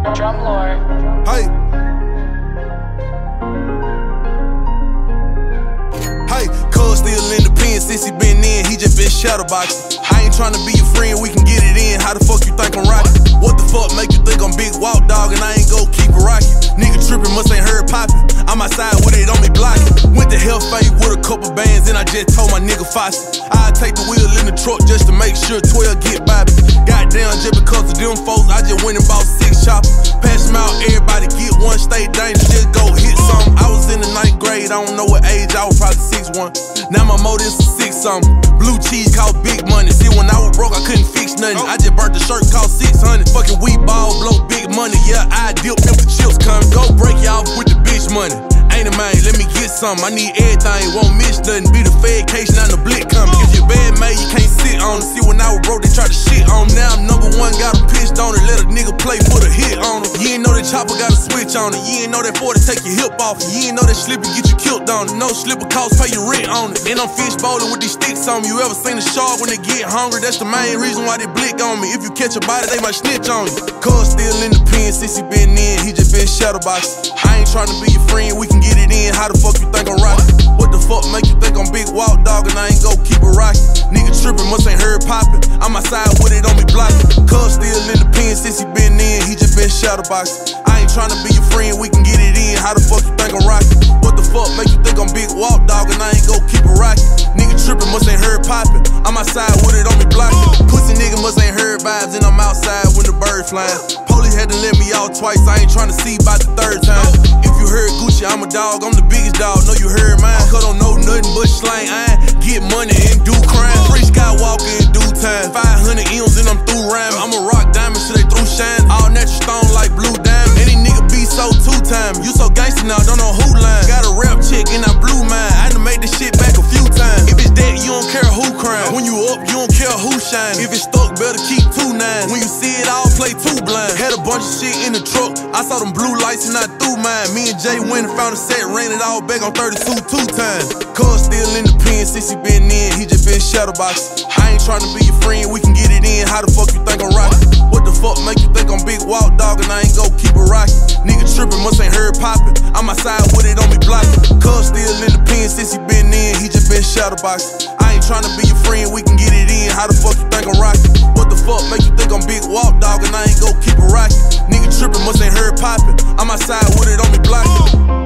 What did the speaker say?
Drum lore. Hey. Hey, Cuz still in the pen since he been in, he just been shadowboxing. I ain't trying to be your friend, we can get it in. How the fuck you think I'm rocking? What the fuck make you think I'm big walk dog and I ain't go keep a rocket? Nigga tripping, must ain't heard popping. I'm outside with it, don't be blocking. Went to hell fight with a couple bands and I just told my nigga Fosse. I take the wheel in the truck just to make sure 12 get by me. Goddamn, just because of them folks, I just went and bought six choppers. Pass them out, everybody get one, stay dangerous, just go hit something. I was in the ninth grade, I don't know what age, I was probably six one. Now my motive's six something. Blue cheese cost big money. See, when I was broke, I couldn't fix nothing. I just burnt the shirt, cost 600. Fucking weed ball, blow big money. Yeah, I deal, if the chips come. Go break y'all with the bitch money. Ain't a man, let me get some. I need everything, won't miss nothing. Be the fed case, not that chopper got a switch on it. You ain't know that 40 take your hip off it. You ain't know that slipper get you killed on it. No slipper cost, pay your rent on it. And I'm fish bowling with these sticks on me. You ever seen a shark when they get hungry? That's the main reason why they blick on me. If you catch a body, they might snitch on you. Cuz still in the pen since he been in. He just been shadow boxing. I ain't tryna be your friend, we can get it in. How the fuck you think I'm rockin'? What the fuck make you think I'm big walk dog and I ain't go keep it rockin'? Nigga trippin', must ain't heard poppin'. I'm outside with it on me blockin'. Cuz still in the pen since he been in. He just been shadow. I ain't tryna be your friend, we can get it in. How the fuck you think I'm rockin'? What the fuck make you think I'm big walk dog and I ain't go keep it rockin'? Nigga trippin', must ain't heard poppin'. I'm outside with it on me blockin'. Pussy nigga must ain't heard vibes and I'm outside when the bird flyin'. Police had to let me out twice, I ain't tryna see about the third time. If you heard Gucci, I'm a dog, I'm the biggest dog. Know you heard mine. Cause don't know nothing but slang. I ain't get money and do crime. Free Skywalka in due time. 500 M's and I'm through rhyming. I'm a rock diamond till they through shine. Stone like blue diamond. Any nigga be so two time. You so gangster now, don't know who line. Got a rap chick and I blew mine. I done made this shit back a few times. If it's dead, you don't care who crime. When you up, you don't care who shine. If it's stuck, better keep two nines. When you see it all, play two blind. Had a bunch of shit in the truck. I saw them blue lights and I threw mine. Me and Jay went and found a set, ran it all back on 32 two times. Cuz still in the pen since he been in. He just been shadow boxing. I ain't tryna be your friend, we can get it in. How the fuck you think I'm walk dog and I ain't go keep it rockin'? Nigga trippin', must ain't heard poppin'. I'm outside with it on me blockin'. Cuz still in the pen since he been in. He just been shadow boxing. I ain't tryna be your friend, we can get it in. How the fuck you think I'm rockin'? What the fuck make you think I'm big walk dog and I ain't go keep it rockin'? Nigga trippin', must ain't heard poppin'. I'm outside with it on me blockin'.